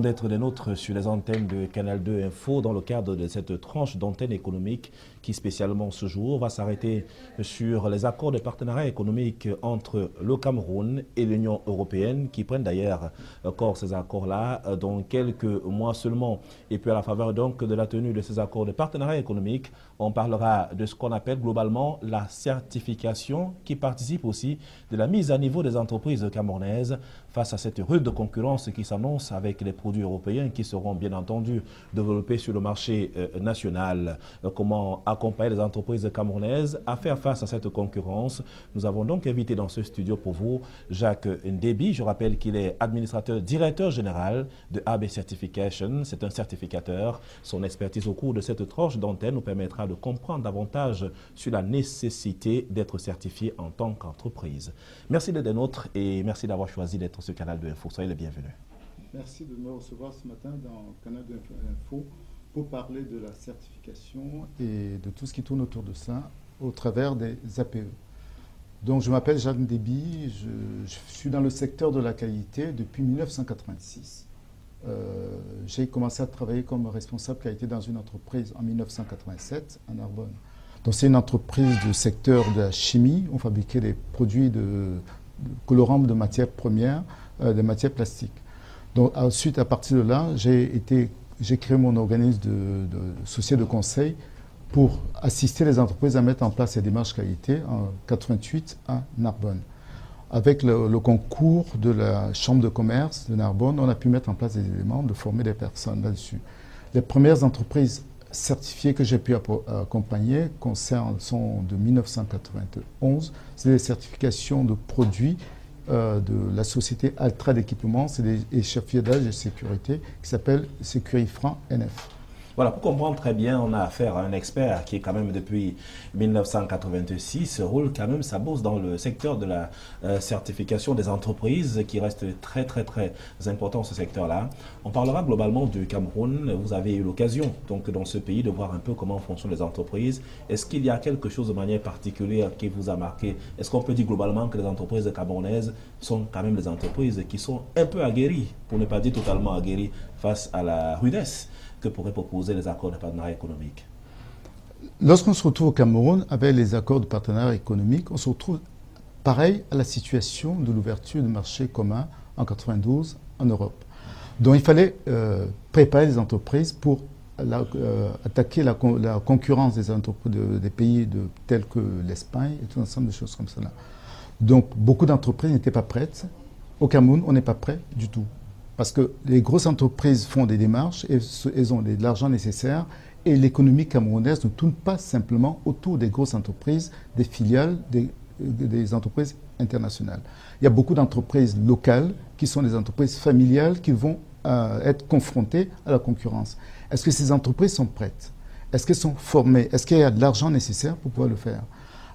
d'être des nôtres sur les antennes de Canal 2 Info dans le cadre de cette tranche d'antenne économique qui spécialement ce jour va s'arrêter sur les accords de partenariat économique entre le Cameroun et l'Union européenne qui prennent d'ailleurs corps ces accords-là dans quelques mois seulement. Et puis à la faveur donc de la tenue de ces accords de partenariat économique, on parlera de ce qu'on appelle globalement la certification qui participe aussi de la mise à niveau des entreprises camerounaises face à cette rude concurrence qui s'annonce avec les produits européens qui seront bien entendu développés sur le marché euh, national. Euh, comment accompagner les entreprises camerounaises à faire face à cette concurrence Nous avons donc invité dans ce studio pour vous Jacques Ndebi. Je rappelle qu'il est administrateur directeur général de AB Certification. C'est un certificateur. Son expertise au cours de cette tranche d'antenne nous permettra de comprendre davantage sur la nécessité d'être certifié en tant qu'entreprise. Merci d'être nôtre et merci d'avoir choisi d'être ce canal de info. Soyez les bienvenus. Merci de me recevoir ce matin dans Canal de info pour parler de la certification et de tout ce qui tourne autour de ça au travers des APE. Donc je m'appelle Jeanne Déby, je, suis dans le secteur de la qualité depuis 1986. Euh, j'ai commencé à travailler comme responsable qualité dans une entreprise en 1987 à Narbonne. Donc c'est une entreprise du secteur de la chimie. On fabriquait des produits de, colorants de matières premières, euh, des matières plastiques. Donc ensuite, à partir de là, j'ai été j'ai créé mon organisme de, de, de conseil pour assister les entreprises à mettre en place ces démarches qualité en 88 à Narbonne. Avec le, concours de la Chambre de commerce de Narbonne, on a pu mettre en place des éléments, de former des personnes là-dessus. Les premières entreprises certifiées que j'ai pu accompagner concernent, sont de 1991. C'est des certifications de produits euh, de la société Altra d'équipement, c'est des d'âge et sécurité qui s'appelle Sécurifran NF. Voilà, pour comprendre très bien, on a affaire à un expert qui est quand même depuis 1986 roule quand même sa bourse dans le secteur de la euh, certification des entreprises qui reste très très très important ce secteur-là. On parlera globalement du Cameroun. Vous avez eu l'occasion donc dans ce pays de voir un peu comment fonctionnent les entreprises. Est-ce qu'il y a quelque chose de manière particulière qui vous a marqué? Est-ce qu'on peut dire globalement que les entreprises camerounaises sont quand même des entreprises qui sont un peu aguerries, pour ne pas dire totalement aguerries, face à la rudesse que pourraient proposer les accords de partenariat économique Lorsqu'on se retrouve au Cameroun avec les accords de partenariat économique, on se retrouve pareil à la situation de l'ouverture du marché commun en 92 en Europe. Donc il fallait euh, préparer les entreprises pour euh, attaquer la, concurrence des entreprises des pays tels que l'Espagne et tout un ensemble de choses comme cela. Donc beaucoup d'entreprises n'étaient pas prêtes. Au Cameroun, on n'est pas prêt du tout. Parce que les grosses entreprises font des démarches et elles ont de l'argent nécessaire et l'économie camerounaise ne tourne pas simplement autour des grosses entreprises, des filiales, des, entreprises internationales. Il y a beaucoup d'entreprises locales qui sont des entreprises familiales qui vont euh, être confrontées à la concurrence. Est-ce que ces entreprises sont prêtes? Est-ce qu'elles sont formées? Est-ce qu'il y a de l'argent nécessaire pour pouvoir le faire?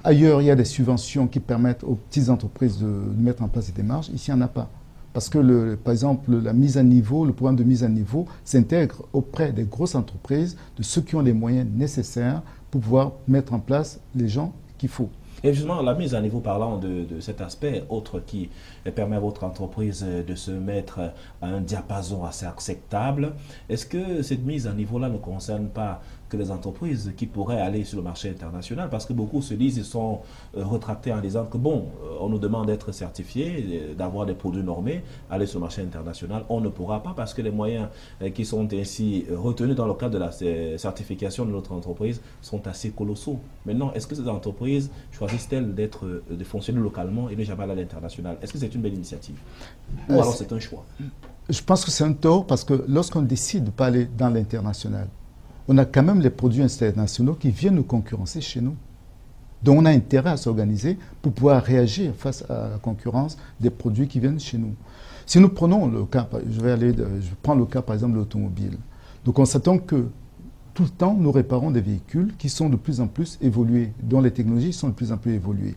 Ailleurs, il y a des subventions qui permettent aux petites entreprises de mettre en place des démarches. Ici, il n'y en a pas. Parce que, par exemple, la mise à niveau, le programme de mise à niveau s'intègre auprès des grosses entreprises, de ceux qui ont les moyens nécessaires pour pouvoir mettre en place les gens qu'il faut. Et justement, la mise à niveau, parlant de, de, cet aspect, autre qui permet à votre entreprise de se mettre à un diapason assez acceptable, est-ce que cette mise à niveau-là ne concerne pas que les entreprises qui pourraient aller sur le marché international, parce que beaucoup se disent, ils sont euh, retractés en disant que bon, euh, on nous demande d'être certifiés, euh, d'avoir des produits normés, aller sur le marché international, on ne pourra pas parce que les moyens qui sont ainsi retenus dans le cadre de la certification de notre entreprise sont assez colossaux. Maintenant, est-ce que ces entreprises choisissent-elles d'être, de fonctionner localement et de jamais aller à l'international? Est-ce que c'est une belle initiative? Ou alors c'est un choix? Je pense que c'est un tort parce que lorsqu'on décide de ne pas aller dans l'international, on a quand même les produits internationaux qui viennent nous concurrencer chez nous. Donc on a intérêt à s'organiser pour pouvoir réagir face à la concurrence des produits qui viennent chez nous. Si nous prenons le cas, je vais aller, je prends le cas par exemple de l'automobile. Donc on s'attend que tout le temps nous réparons des véhicules qui sont de plus en plus évolués, dont les technologies sont de plus en plus évoluées.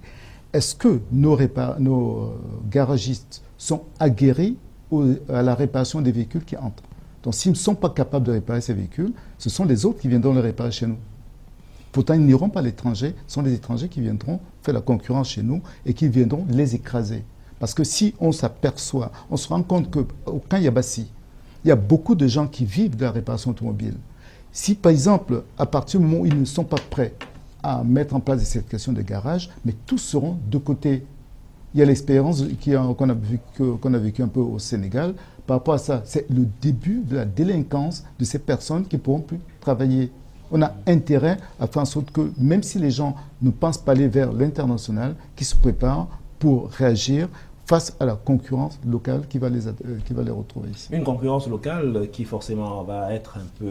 Est-ce que nos, euh, garagistes sont aguerris à la réparation des véhicules qui entrent? Donc s'ils ne sont pas capables de réparer ces véhicules, ce sont les autres qui viendront les réparer chez nous. Pourtant, ils n'iront pas à l'étranger, ce sont les étrangers qui viendront faire la concurrence chez nous et qui viendront les écraser. Parce que si on s'aperçoit, on se rend compte qu'aucun Yabassi Il y a beaucoup de gens qui vivent de la réparation automobile. Si, par exemple, à partir du moment où ils ne sont pas prêts à mettre en place des certifications de garage, mais tous seront de côté. Il y a l'expérience qu'on a, vécu, a un peu au Sénégal. Par rapport à ça, c'est le début de la délinquance de ces personnes qui ne pourront plus travailler. On a intérêt à faire en sorte que, même si les gens ne pensent pas aller vers l'international, qu'ils se préparent pour réagir face à la concurrence locale qui va les, euh, qui va les retrouver ici. Une concurrence locale qui forcément va être un peu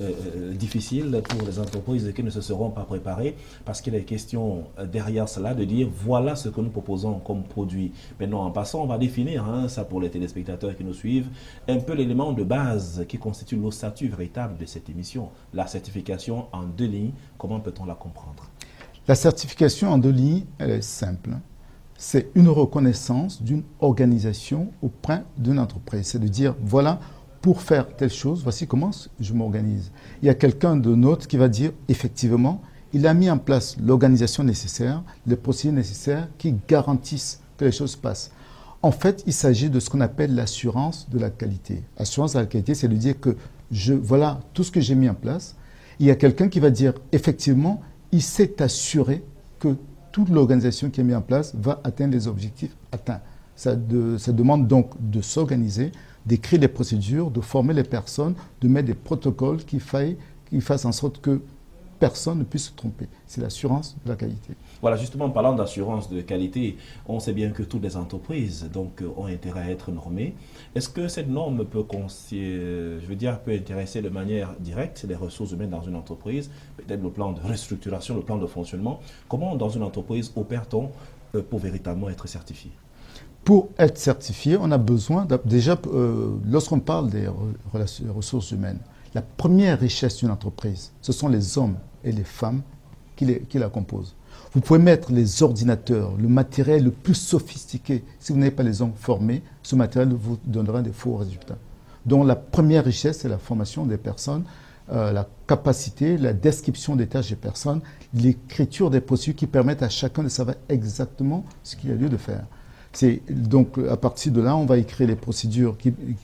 euh, euh, difficile pour les entreprises qui ne se seront pas préparées parce qu'il est question derrière cela de dire voilà ce que nous proposons comme produit. Maintenant, en passant, on va définir, hein, ça pour les téléspectateurs qui nous suivent, un peu l'élément de base qui constitue l'ossature véritable de cette émission, la certification en deux lignes. Comment peut-on la comprendre? La certification en deux lignes, elle est simple c'est une reconnaissance d'une organisation auprès d'une entreprise. C'est de dire, voilà, pour faire telle chose, voici comment je m'organise. Il y a quelqu'un de nôtre qui va dire, effectivement, il a mis en place l'organisation nécessaire, les procédures nécessaires qui garantissent que les choses passent. En fait, il s'agit de ce qu'on appelle l'assurance de la qualité. Assurance de la qualité, c'est de dire que je, voilà tout ce que j'ai mis en place. Il y a quelqu'un qui va dire, effectivement, il s'est assuré que toute l'organisation qui est mise en place va atteindre les objectifs atteints. Ça, demande donc de s'organiser, d'écrire des procédures, de former les personnes, de mettre des protocoles qui fassent en sorte que personne ne puisse se tromper. C'est l'assurance de la qualité. Voilà, justement, en parlant d'assurance de qualité, on sait bien que toutes les entreprises donc, ont intérêt à être normées. Est-ce que cette norme peut, je veux dire, peut intéresser de manière directe les ressources humaines dans une entreprise, peut-être le plan de restructuration, le plan de fonctionnement? Comment dans une entreprise opère-t-on euh, pour véritablement être certifié pour être certifié, on a besoin, déjà, euh, lorsqu'on parle des ressources humaines, la première richesse d'une entreprise, ce sont les hommes et les femmes qui, la composent. Vous pouvez mettre les ordinateurs, le matériel le plus sophistiqué. Si vous n'avez pas les hommes formés, ce matériel vous donnera des faux résultats. Donc la première richesse, c'est la formation des personnes, euh, la capacité, la description des tâches des personnes, l'écriture des procédures qui permettent à chacun de savoir exactement ce qu'il a lieu de faire. C'est donc à partir de là, on va écrire les procédures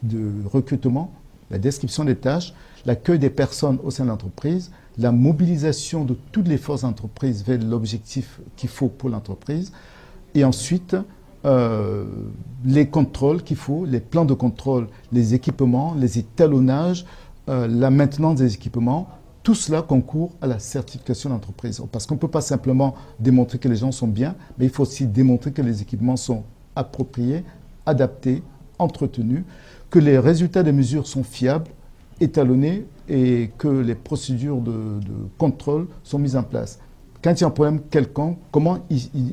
de recrutement, la description des tâches, l'accueil des personnes au sein de l'entreprise, la mobilisation de toutes les forces d'entreprise vers l'objectif qu'il faut pour l'entreprise, et ensuite euh, les contrôles qu'il faut, les plans de contrôle, les équipements, les étalonnages, euh, la maintenance des équipements, tout cela concourt à la certification d'entreprise. Parce qu'on ne peut pas simplement démontrer que les gens sont bien, mais il faut aussi démontrer que les équipements sont appropriés, adaptés, entretenus, que les résultats des mesures sont fiables, étalonnés et que les procédures de, contrôle sont mises en place. Quand il y a un problème quelconque, comment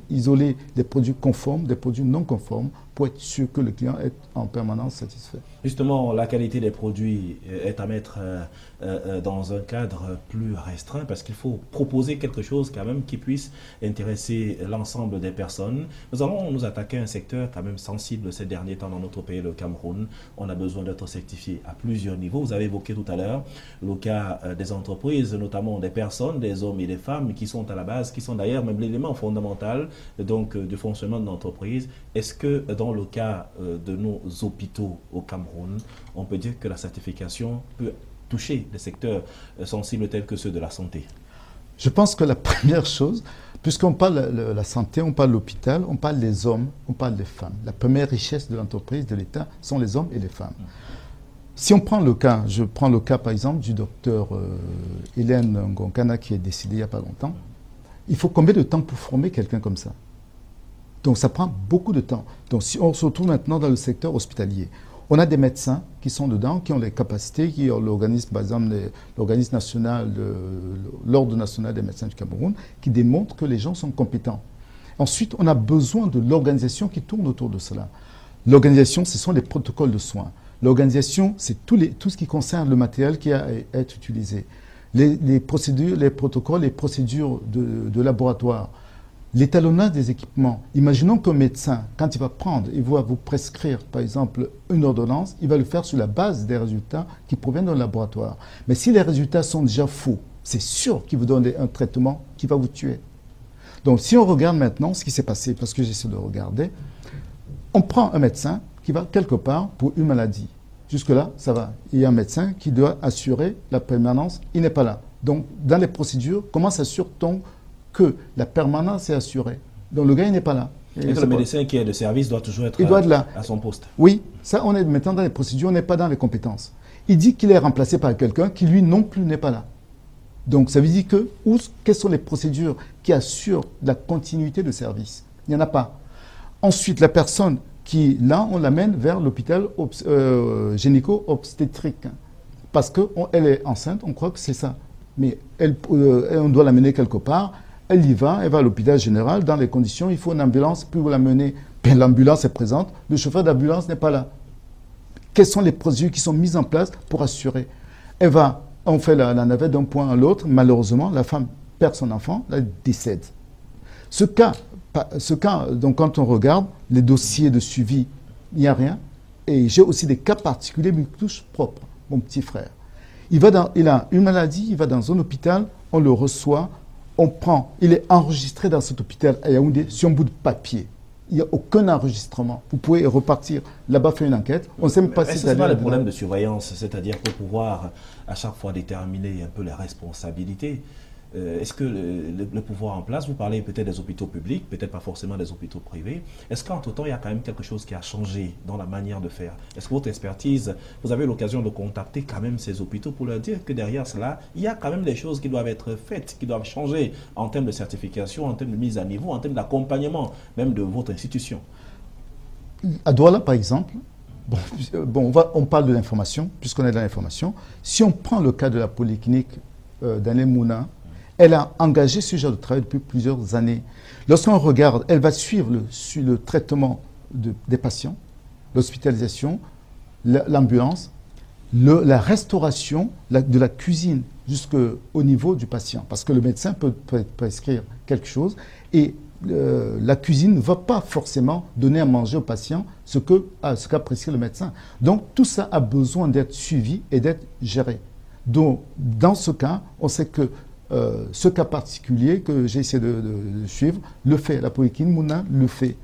isoler des produits conformes des produits non conformes pour être sûr que le client est en permanence satisfait Justement, la qualité des produits est à mettre euh, euh, dans un cadre plus restreint parce qu'il faut proposer quelque chose quand même qui puisse intéresser l'ensemble des personnes. Nous allons nous attaquer à un secteur quand même sensible ces derniers temps dans notre pays, le Cameroun. On a besoin d'être certifié à plusieurs niveaux. Vous avez évoqué tout à l'heure le cas euh, des entreprises, notamment des personnes, des hommes et des femmes qui sont à la base, qui sont d'ailleurs même l'élément fondamental donc, du fonctionnement de l'entreprise. Est-ce que dans le cas de nos hôpitaux au Cameroun, on peut dire que la certification peut toucher des secteurs euh, sensibles tels que ceux de la santé Je pense que la première chose, puisqu'on parle de la santé, on parle de l'hôpital, on parle des hommes, on parle des femmes. La première richesse de l'entreprise, de l'État, sont les hommes et les femmes. Si on prend le cas, je prends le cas par exemple du docteur euh, Hélène Ngonkana qui est décédée il n'y a pas longtemps, il faut combien de temps pour former quelqu'un comme ça? Donc ça prend beaucoup de temps. Donc si on se retrouve maintenant dans le secteur hospitalier, on a des médecins qui sont dedans, qui ont les capacités, qui ont l'organisme, par exemple, l'organisme national, l'ordre national des médecins du Cameroun, qui démontrent que les gens sont compétents. Ensuite, on a besoin de l'organisation qui tourne autour de cela. L'organisation, ce sont les protocoles de soins. L'organisation, c'est tout, ce qui concerne le matériel qui a à être utilisé. Les, procédures, les protocoles, les procédures de laboratoire. L'étalonnage des équipements. Imaginons qu'un médecin, quand il va prendre, il va vous prescrire, par exemple, une ordonnance, il va le faire sur la base des résultats qui proviennent d'un laboratoire. Mais si les résultats sont déjà faux, c'est sûr qu'il vous donne un traitement qui va vous tuer. Donc si on regarde maintenant ce qui s'est passé, parce que j'essaie de regarder, on prend un médecin qui va quelque part pour une maladie. Jusque-là, ça va. Il y a un médecin qui doit assurer la permanence, il n'est pas là. Donc, dans les procédures, comment s'assure-t-on que la permanence est assurée Donc, le gars, il n'est pas là. Et, le médecin qui est de service doit toujours être à, son poste. Oui, ça, on est maintenant dans les procédures, on n'est pas dans les compétences. Il dit qu'il est remplacé par quelqu'un qui, lui, non plus n'est pas là. Donc, ça veut dire que, où, quelles sont les procédures qui assurent la continuité de service? Il n'y en a pas. Ensuite, la personne qui, là, on l'amène vers l'hôpital euh, gynéco-obstétrique. Parce qu'elle est enceinte, on croit que c'est ça. Mais elle, euh, on doit l'amener quelque part. Elle y va, elle va à l'hôpital général. Dans les conditions, il faut une ambulance pour l'amener. Ben, l'ambulance est présente, le chauffeur d'ambulance n'est pas là. Quelles sont les procédures qui sont mises en place pour assurer? Elle va, on fait la, la navette d'un point à l'autre. Malheureusement, la femme perd son enfant, elle décède. Ce cas ce cas, donc quand on regarde les dossiers de suivi, il n'y a rien. Et j'ai aussi des cas particuliers, mais qui touchent propre, mon petit frère. Il, va il a une maladie, il va dans un hôpital, on le reçoit, on prend, il est enregistré dans cet hôpital à Yaoundé sur un bout de papier. Il n'y a aucun enregistrement. Vous pouvez repartir là-bas faire une enquête. On ne sait même pas si c'est pas le problème de surveillance, c'est-à-dire pour pouvoir à chaque fois déterminer un peu les responsabilités. Euh, est-ce que le, pouvoir en place, vous parlez peut-être des hôpitaux publics, peut-être pas forcément des hôpitaux privés, est-ce qu'entre-temps, il y a quand même quelque chose qui a changé dans la manière de faire? Est-ce que votre expertise, vous avez l'occasion de contacter quand même ces hôpitaux pour leur dire que derrière cela, il y a quand même des choses qui doivent être faites, qui doivent changer en termes de certification, en termes de mise à niveau, en termes d'accompagnement même de votre institution? À Douala, par exemple, va, on, parle de l'information, puisqu'on est dans l'information. Si on prend le cas de la polyclinique euh, Mouna, elle a engagé ce genre de travail depuis plusieurs années. Lorsqu'on regarde, elle va suivre le, le traitement des patients, l'hospitalisation, l'ambulance, la restauration de la cuisine jusqu'au niveau du patient. Parce que le médecin peut, prescrire quelque chose et euh, la cuisine ne va pas forcément donner à manger au patient ce qu'a ce prescrit le médecin. Donc tout ça a besoin d'être suivi et d'être géré. Donc dans ce cas, on sait que euh, ce cas particulier que j'ai essayé de, suivre le fait. La polyclinique Mouna le fait.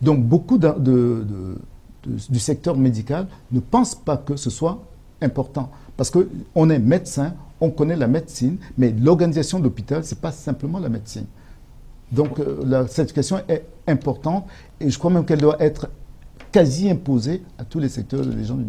Donc beaucoup du secteur médical ne pensent pas que ce soit important. Parce qu'on est médecin, on connaît la médecine, mais l'organisation de l'hôpital, ce n'est pas simplement la médecine. Donc euh, la certification est importante et je crois même qu'elle doit être quasi imposée à tous les secteurs, les gens du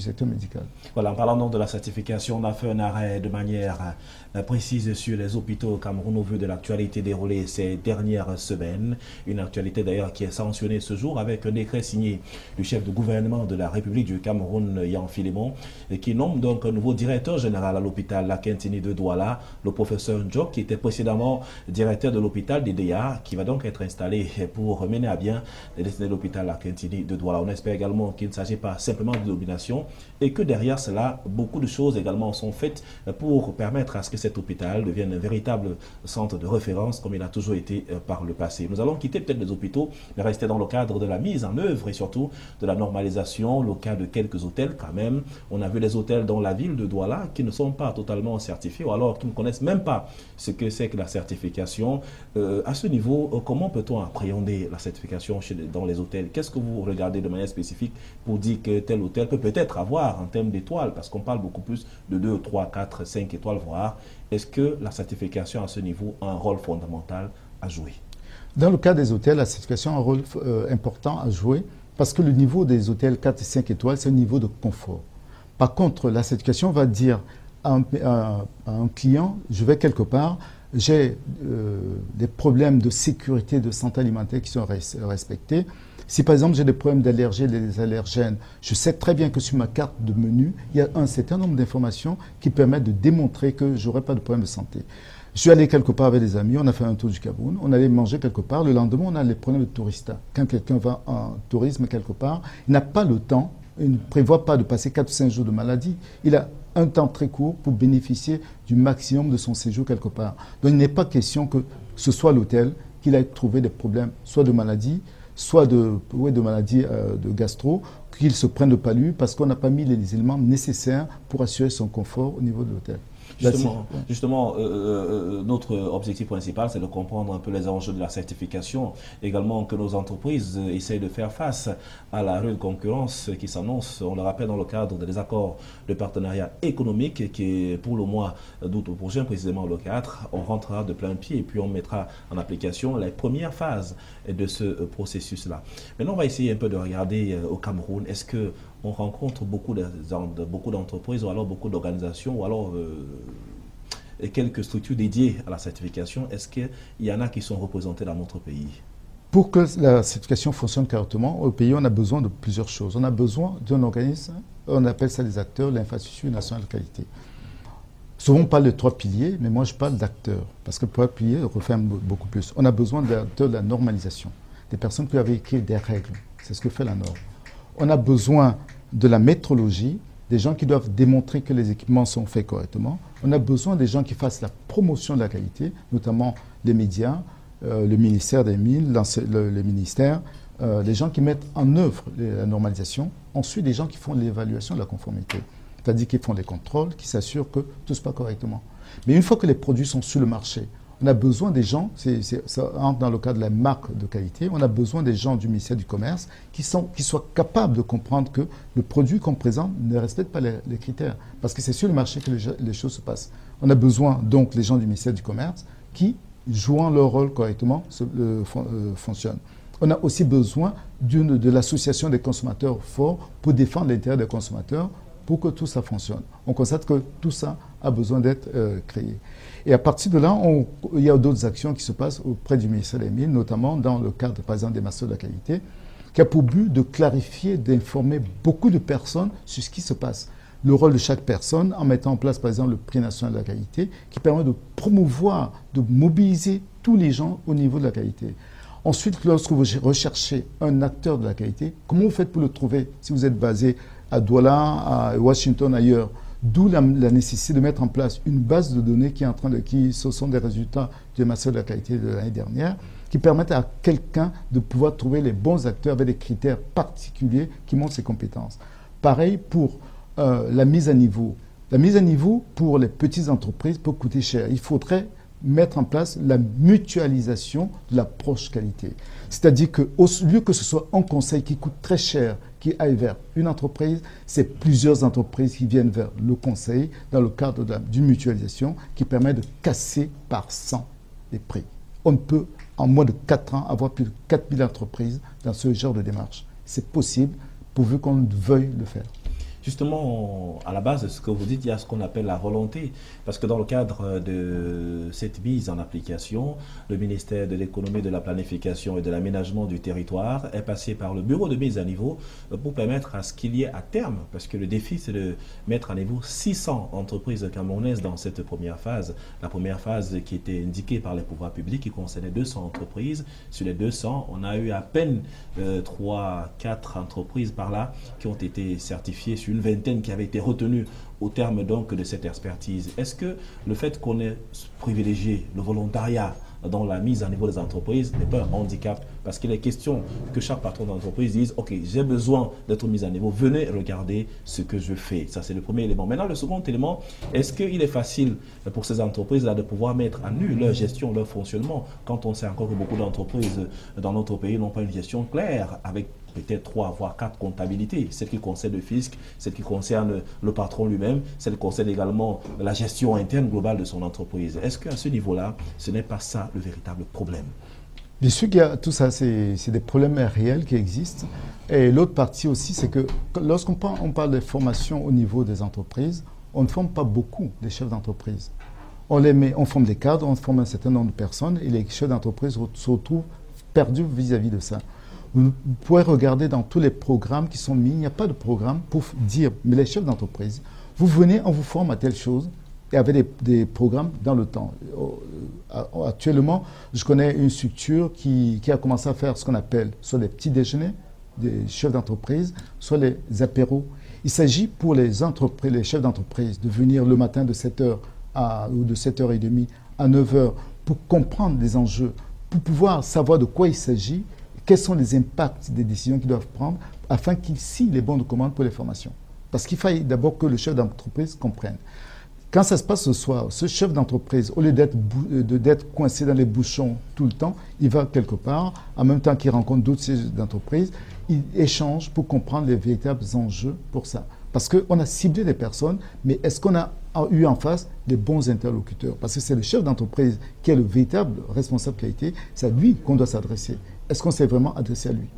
secteur médical. Voilà, en parlant donc de la certification, on a fait un arrêt de manière euh, précise sur les hôpitaux au Cameroun au vu de l'actualité déroulée ces dernières semaines. Une actualité d'ailleurs qui est sanctionnée ce jour avec un décret signé du chef de gouvernement de la République du Cameroun, Yann Philemon, qui nomme donc un nouveau directeur général à l'hôpital La Quintini de Douala, le professeur Njok, qui était précédemment directeur de l'hôpital d'Idea, qui va donc être installé pour mener à bien les destinées de l'hôpital La Quintini de Douala. On espère également qu'il ne s'agit pas simplement de domination et que derrière cela, beaucoup de choses également sont faites pour permettre à ce que cet hôpital devienne un véritable centre de référence comme il a toujours été euh, par le passé. Nous allons quitter peut-être les hôpitaux, mais rester dans le cadre de la mise en œuvre et surtout de la normalisation, le cas de quelques hôtels quand même. On a vu des hôtels dans la ville de Douala qui ne sont pas totalement certifiés ou alors qui ne connaissent même pas ce que c'est que la certification. Euh, à ce niveau, euh, comment peut-on appréhender la certification dans les hôtels? Qu'est-ce que vous regardez de manière spécifique pour dire que tel hôtel peut peut-être avoir en termes d'étoiles, parce qu'on parle beaucoup plus de 2, 3, 4, 5 étoiles, voire, est-ce que la certification à ce niveau a un rôle fondamental à jouer? Dans le cas des hôtels, la certification a un rôle euh, important à jouer, parce que le niveau des hôtels 4 et 5 étoiles, c'est un niveau de confort. Par contre, la certification va dire à un, client, je vais quelque part, j'ai euh, des problèmes de sécurité, de santé alimentaire qui sont respectés. Si par exemple j'ai des problèmes d'allergie, des allergènes, je sais très bien que sur ma carte de menu, il y a un certain nombre d'informations qui permettent de démontrer que je n'aurai pas de problème de santé. Je suis allé quelque part avec des amis, on a fait un tour du Cameroun, on allait manger quelque part. Le lendemain, on a les problèmes de tourista. Quand quelqu'un va en tourisme quelque part, il n'a pas le temps, il ne prévoit pas de passer 4 ou 5 jours de maladie. Il a un temps très court pour bénéficier du maximum de son séjour quelque part. Donc il n'est pas question que ce soit l'hôtel qu'il ait trouvé des problèmes, soit de maladie, soit de, de maladies euh, de gastro, qu'il se prenne de palu parce qu'on n'a pas mis les éléments nécessaires pour assurer son confort au niveau de l'hôtel. Justement, justement euh, euh, notre objectif principal, c'est de comprendre un peu les enjeux de la certification. Également que nos entreprises essayent de faire face à la rude concurrence qui s'annonce, on le rappelle, dans le cadre des accords de partenariat économique qui est pour le mois d'août prochain, précisément le 4, on rentrera de plein pied et puis on mettra en application les premières phases de ce processus-là. Maintenant, on va essayer un peu de regarder au Cameroun. Est-ce que on rencontre beaucoup d'entreprises ou alors beaucoup d'organisations ou alors euh, quelques structures dédiées à la certification. Est-ce qu'il y en a qui sont représentés dans notre pays? Pour que la certification fonctionne correctement, au pays, on a besoin de plusieurs choses. On a besoin d'un organisme, on appelle ça les acteurs, l'infrastructure nationale de qualité. Souvent, on parle de trois piliers, mais moi, je parle d'acteurs, parce que trois piliers referme beaucoup plus. On a besoin de la normalisation, des personnes qui avaient écrit des règles. C'est ce que fait la norme. On a besoin de la métrologie, des gens qui doivent démontrer que les équipements sont faits correctement. On a besoin des gens qui fassent la promotion de la qualité, notamment les médias, euh, le ministère des Mines, le, le, ministère, euh, les gens qui mettent en œuvre la normalisation. Ensuite, des gens qui font l'évaluation de la conformité, c'est-à-dire qui font les contrôles, qui s'assurent que tout se passe correctement. Mais une fois que les produits sont sur le marché, on a besoin des gens, ça entre dans le cadre de la marque de qualité, on a besoin des gens du ministère du Commerce qui, sont, qui soient capables de comprendre que le produit qu'on présente ne respecte pas les, critères. Parce que c'est sur le marché que les, choses se passent. On a besoin donc les gens du ministère du Commerce qui, jouant leur rôle correctement, euh, fonctionnent. On a aussi besoin de l'association des consommateurs forts pour défendre l'intérêt des consommateurs pour que tout ça fonctionne. On constate que tout ça a besoin d'être euh, créé. Et à partir de là, il y a d'autres actions qui se passent auprès du ministère des Mines, notamment dans le cadre, par exemple, des masters de la qualité, qui a pour but de clarifier, d'informer beaucoup de personnes sur ce qui se passe. Le rôle de chaque personne en mettant en place, par exemple, le prix national de la qualité, qui permet de promouvoir, de mobiliser tous les gens au niveau de la qualité. Ensuite, lorsque vous recherchez un acteur de la qualité, comment vous faites pour le trouver si vous êtes basé à Douala, à Washington, ailleurs? D'où la, nécessité de mettre en place une base de données qui est en train de, qui, ce sont des résultats du master de la qualité de l'année dernière, qui permettent à quelqu'un de pouvoir trouver les bons acteurs avec des critères particuliers qui montrent ses compétences. Pareil pour euh, la mise à niveau. La mise à niveau pour les petites entreprises peut coûter cher. Il faudrait mettre en place la mutualisation de l'approche qualité. C'est-à-dire qu'au lieu que ce soit un conseil qui coûte très cher, qui aille vers une entreprise, c'est plusieurs entreprises qui viennent vers le conseil dans le cadre d'une mutualisation qui permet de casser par 100 les prix. On peut, en moins de 4 ans, avoir plus de 4000 entreprises dans ce genre de démarche. C'est possible pourvu qu'on veuille le faire. Justement, à la base de ce que vous dites, il y a ce qu'on appelle la volonté. Parce que dans le cadre de cette mise en application, le ministère de l'économie, de la planification et de l'aménagement du territoire est passé par le bureau de mise à niveau pour permettre à ce qu'il y ait à terme, parce que le défi c'est de mettre à niveau 600 entreprises camerounaises dans cette première phase. La première phase qui était indiquée par les pouvoirs publics qui concernait 200 entreprises. Sur les 200, on a eu à peine 3, 4 entreprises par là qui ont été certifiées sur une vingtaine qui avait été retenue au terme donc de cette expertise. Est-ce que le fait qu'on ait privilégié le volontariat dans la mise à niveau des entreprises n'est pas un handicap? Parce qu'il est question que chaque patron d'entreprise dise Ok, j'ai besoin d'être mis à niveau, venez regarder ce que je fais. Ça, c'est le premier élément. Maintenant, le second élément, est-ce qu'il est facile pour ces entreprises-là de pouvoir mettre à nu leur gestion, leur fonctionnement quand on sait encore que beaucoup d'entreprises dans notre pays n'ont pas une gestion claire avec peut-être trois, voire quatre comptabilités. Celle qui concerne le fisc, celle qui concerne le patron lui-même, celle qui concerne également la gestion interne globale de son entreprise. Est-ce qu'à ce niveau-là, ce n'est pas ça le véritable problème? Bien sûr qu'il y a tout ça, c'est des problèmes réels qui existent. Et l'autre partie aussi, c'est que lorsqu'on parle, on parle de formation au niveau des entreprises, on ne forme pas beaucoup des chefs d'entreprise. On les met, on forme des cadres, on forme un certain nombre de personnes et les chefs d'entreprise se retrouvent perdus vis-à-vis de ça. Vous pouvez regarder dans tous les programmes qui sont mis, il n'y a pas de programme pour dire, mais les chefs d'entreprise, vous venez, on vous forme à telle chose, et avec des, programmes dans le temps. Euh, actuellement, je connais une structure qui, a commencé à faire ce qu'on appelle soit des petits déjeuners des chefs d'entreprise, soit les apéros. Il s'agit pour les chefs d'entreprise, de venir le matin de 7h à, ou de 7h30 à 9h pour comprendre les enjeux, pour pouvoir savoir de quoi il s'agit quels sont les impacts des décisions qu'ils doivent prendre afin qu'ils signent les bons de commande pour les formations. Parce qu'il faille d'abord que le chef d'entreprise comprenne. quand ça se passe ce soir, ce chef d'entreprise, au lieu d'être coincé dans les bouchons tout le temps, il va quelque part, en même temps qu'il rencontre d'autres chefs d'entreprise, il échange pour comprendre les véritables enjeux pour ça. Parce qu'on a ciblé des personnes, mais est-ce qu'on a eu en face des bons interlocuteurs? Parce que c'est le chef d'entreprise qui est le véritable responsable qualité, c'est à lui qu'on doit s'adresser. Est-ce qu'on s'est vraiment adressé à lui?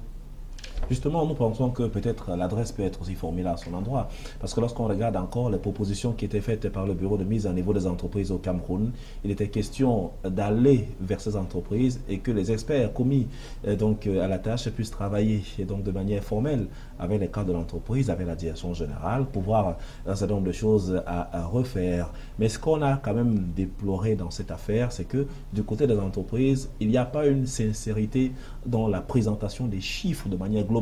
Justement, nous pensons que peut-être l'adresse peut être aussi formulée à son endroit. Parce que lorsqu'on regarde encore les propositions qui étaient faites par le bureau de mise à niveau des entreprises au Cameroun, il était question d'aller vers ces entreprises et que les experts commis euh, donc, euh, à la tâche puissent travailler donc de manière formelle avec les cadres de l'entreprise, avec la direction générale, pour voir un certain nombre de choses à refaire. Mais ce qu'on a quand même déploré dans cette affaire, c'est que du côté des entreprises, il n'y a pas une sincérité dans la présentation des chiffres de manière globale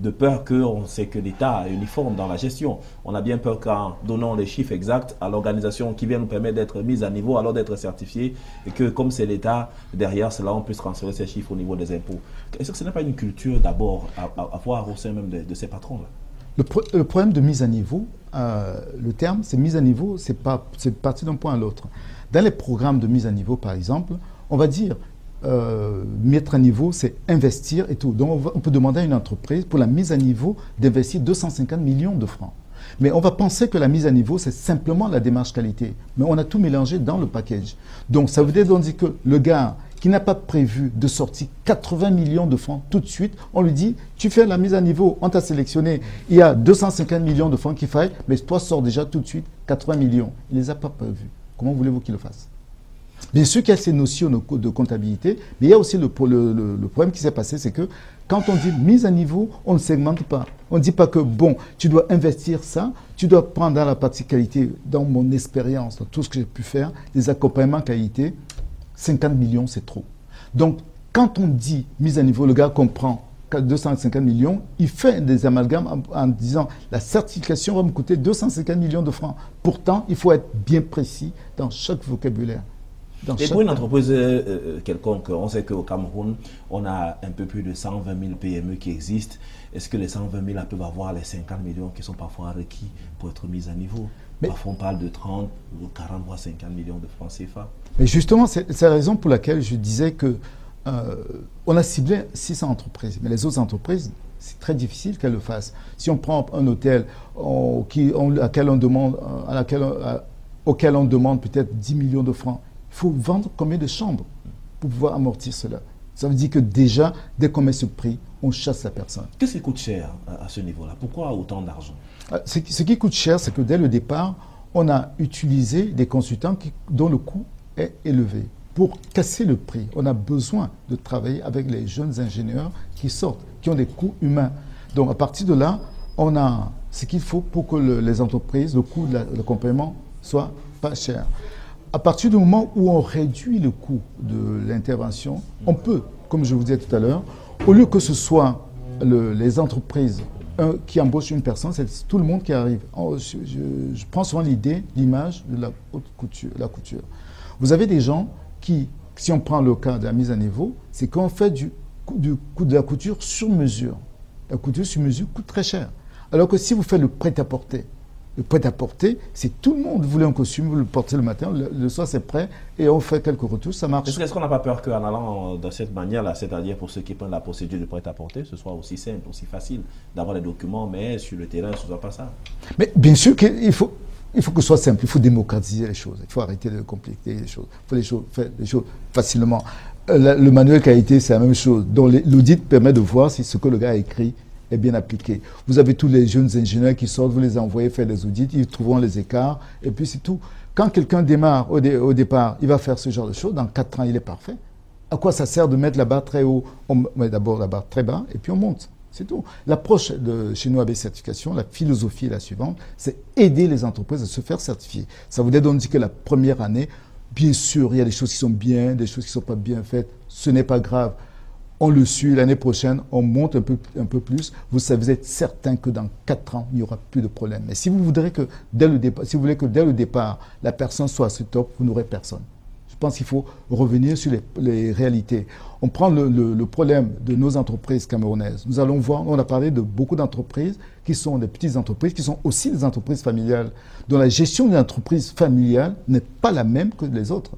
de peur qu'on sait que l'État est uniforme dans la gestion. On a bien peur qu'en donnant les chiffres exacts à l'organisation qui vient nous permettre d'être mise à niveau, alors d'être certifié, et que comme c'est l'État, derrière cela, on puisse transférer ces chiffres au niveau des impôts. Est-ce que ce n'est pas une culture d'abord à, avoir au sein même de, ces patrons-là? Le, problème de mise à niveau, euh, le terme, c'est mise à niveau, c'est parti d'un point à l'autre. Dans les programmes de mise à niveau, par exemple, on va dire euh, mettre à niveau, c'est investir et tout. Donc on, peut demander à une entreprise pour la mise à niveau d'investir 250 millions de francs. Mais on va penser que la mise à niveau, c'est simplement la démarche qualité. Mais on a tout mélangé dans le package. Donc ça veut dire que le gars qui n'a pas prévu de sortir 80 millions de francs tout de suite, on lui dit, tu fais la mise à niveau, on t'a sélectionné, il y a 250 millions de francs qu'il faille, mais toi sors déjà tout de suite 80 millions. Il ne les a pas prévus. Comment voulez-vous qu'il le fasse? Bien sûr qu'il y a ces notions de comptabilité, mais il y a aussi le, problème qui s'est passé, c'est que quand on dit mise à niveau, on ne segmente pas. On ne dit pas que, bon, tu dois investir ça, tu dois prendre dans la partie qualité, dans mon expérience, dans tout ce que j'ai pu faire, des accompagnements qualité, 50 millions, c'est trop. Donc, quand on dit mise à niveau, le gars comprend 250 millions, il fait des amalgames en, en, disant la certification va me coûter 250 millions de francs. Pourtant, il faut être bien précis dans chaque vocabulaire. Et pour une entreprise euh, euh, quelconque, on sait qu'au Cameroun, on a un peu plus de 120 000 PME qui existent. Est-ce que les 120 000 peuvent avoir les 50 millions qui sont parfois requis pour être mis à niveau? Parfois, on parle de 30, 40, voire 50 millions de francs CFA. Mais justement, c'est la raison pour laquelle je disais que euh, on a ciblé 600 entreprises. Mais les autres entreprises, c'est très difficile qu'elles le fassent. Si on prend un hôtel qui, on demande, à laquelle, auquel on demande peut-être 10 millions de francs, il faut vendre combien de chambres pour pouvoir amortir cela Ça veut dire que déjà, dès qu'on met ce prix, on chasse la personne. Qu'est-ce qui coûte cher à ce niveau-là? Pourquoi autant d'argent? Ah, Ce qui coûte cher, c'est que dès le départ, on a utilisé des consultants dont le coût est élevé. Pour casser le prix, on a besoin de travailler avec les jeunes ingénieurs qui sortent, qui ont des coûts humains. Donc à partir de là, on a ce qu'il faut pour que les entreprises, le coût de l'accompagnement soit pas cher à partir du moment où on réduit le coût de l'intervention, on peut, comme je vous disais tout à l'heure, au lieu que ce soit les entreprises qui embauchent une personne, c'est tout le monde qui arrive. Oh, je, prends souvent l'idée, l'image de la haute couture, la couture. Vous avez des gens qui, si on prend le cas de la mise à niveau, c'est qu'on fait du, du de la couture sur mesure. La couture sur mesure coûte très cher. Alors que si vous faites le prêt-à-porter, le prêt-à-porter, c'est tout le monde voulait un costume, vous le portez le matin, le, soir c'est prêt, et on fait quelques retouches, ça marche. Est-ce qu'on n'a pas peur qu'en allant de cette manière-là, c'est-à-dire pour ceux qui prennent la procédure de prêt-à-porter, ce soit aussi simple, aussi facile d'avoir les documents, mais sur le terrain, ce ne soit pas ça Mais bien sûr qu'il faut, il faut que ce soit simple, il faut démocratiser les choses, il faut arrêter de compliquer les choses, il faut les choses, faire les choses facilement. Euh, le manuel qualité, c'est la même chose. Donc l'audit permet de voir si ce que le gars a écrit est bien appliqué. Vous avez tous les jeunes ingénieurs qui sortent, vous les envoyez faire des audits, ils trouveront les écarts, et puis c'est tout. Quand quelqu'un démarre au, départ, il va faire ce genre de choses, dans 4 ans, il est parfait. À quoi ça sert de mettre la barre très haut? On met d'abord la barre très bas, et puis on monte. C'est tout. L'approche de chez nous avec certification, la philosophie est la suivante, c'est aider les entreprises à se faire certifier. Ça vous donne que la première année, bien sûr, il y a des choses qui sont bien, des choses qui ne sont pas bien faites. Ce n'est pas grave on le suit, l'année prochaine, on monte un peu, un peu plus, vous, savez, vous êtes certain que dans 4 ans, il n'y aura plus de problème. Mais si vous voudrez que dès le départ, si vous voulez que dès le départ, la personne soit à ce top, vous n'aurez personne. pense qu'il faut revenir sur les, réalités. On prend le, problème de nos entreprises camerounaises. Nous allons voir, on a parlé de beaucoup d'entreprises qui sont des petites entreprises, qui sont aussi des entreprises familiales, dont la gestion d'une entreprise familiale n'est pas la même que les autres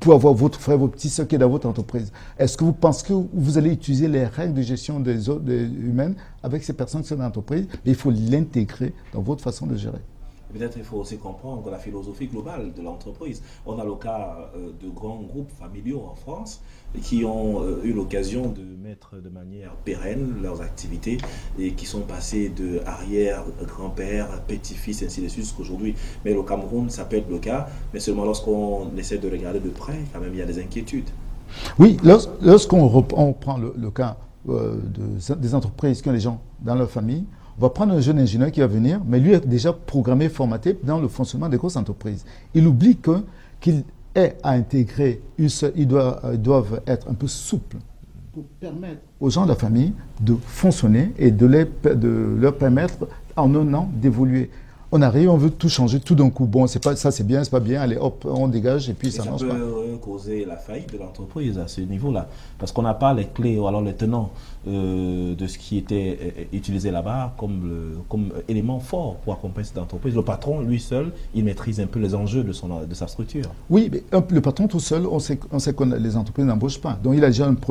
pour avoir votre frère, vos petits soeurs qui est dans votre entreprise. Est-ce que vous pensez que vous allez utiliser les règles de gestion des autres humaines avec ces personnes qui sont dans l'entreprise? Il faut l'intégrer dans votre façon de gérer. Peut-être il faut aussi comprendre la philosophie globale de l'entreprise. On a le cas euh, de grands groupes familiaux en France qui ont euh, eu l'occasion de mettre de manière pérenne leurs activités et qui sont passés de arrière, grand-père, petit-fils, ainsi de suite jusqu'aujourd'hui. Mais le Cameroun, ça peut être le cas, mais seulement lorsqu'on essaie de regarder de près, quand même, il y a des inquiétudes. Oui, lorsqu'on reprend le, cas euh, des entreprises qui ont des gens dans leur famille, va prendre un jeune ingénieur qui va venir, mais lui est déjà programmé, formaté dans le fonctionnement des grosses entreprises. Il oublie qu'il est à intégrer, ils doivent être un peu souples pour permettre aux gens de la famille de fonctionner et de, de leur permettre en un an d'évoluer on arrive, on veut tout changer tout d'un coup. Bon, c'est pas ça, c'est bien, c'est pas bien. Allez, hop, on dégage et puis ça, marche pas. Ça peut causer la faillite de l'entreprise à ce niveau-là, parce qu'on n'a pas les clés ou alors les tenants euh, de ce qui était euh, utilisé là-bas comme, comme élément fort pour accompagner cette entreprise. Le patron, lui seul, il maîtrise un peu les enjeux de, son, de sa structure. Oui, mais le patron tout seul, on sait, on sait que les entreprises n'embauchent pas. Donc il a déjà un problème.